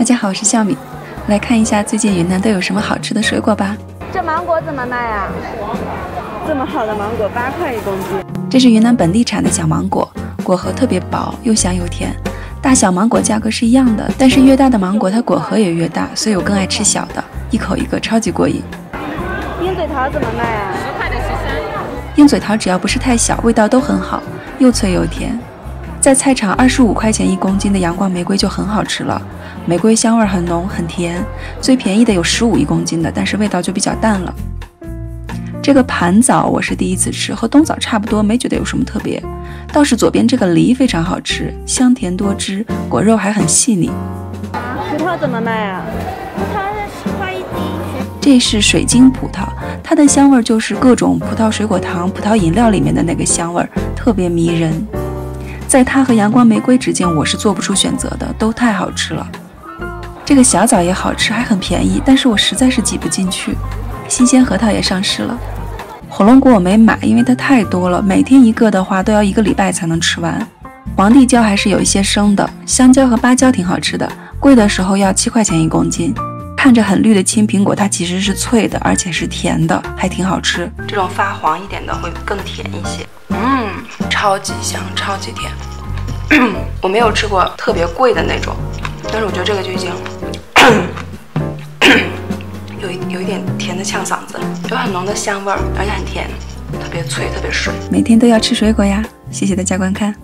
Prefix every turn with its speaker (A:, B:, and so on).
A: 大家好，我是笑米，来看一下最近云南都有什么好吃的水果吧。
B: 这芒果怎么卖啊？这么好的芒果八块一公斤。
A: 这是云南本地产的小芒果，果核特别薄，又香又甜。大小芒果价格是一样的，但是越大的芒果它果核也越大，所以我更爱吃小的，一口一个，超级过瘾。
B: 鹰嘴桃怎么卖啊？十块的十三。
A: 鹰嘴桃只要不是太小，味道都很好，又脆又甜。在菜场二十五块钱一公斤的阳光玫瑰就很好吃了，玫瑰香味很浓很甜。最便宜的有十五一公斤的，但是味道就比较淡了。这个盘枣我是第一次吃，和冬枣差不多，没觉得有什么特别。倒是左边这个梨非常好吃，香甜多汁，果肉还很细腻。
B: 葡萄怎么卖啊？葡萄是十块一斤。
A: 这是水晶葡萄，它的香味就是各种葡萄水果糖、葡萄饮料里面的那个香味，特别迷人。在它和阳光玫瑰之间，我是做不出选择的，都太好吃了。这个小枣也好吃，还很便宜，但是我实在是挤不进去。新鲜核桃也上市了，火龙果我没买，因为它太多了，每天一个的话都要一个礼拜才能吃完。皇帝蕉还是有一些生的，香蕉和芭蕉挺好吃的，贵的时候要七块钱一公斤。看着很绿的青苹果，它其实是脆的，而且是甜的，还挺好吃。这种发黄一点的会更甜一些。嗯，超级香，超级甜。我没有吃过特别贵的那种，但是我觉得这个就已经 有一有一点甜的呛嗓子，有很浓的香味儿，而且很甜，特别脆，特别水。每天都要吃水果呀！谢谢大家观看。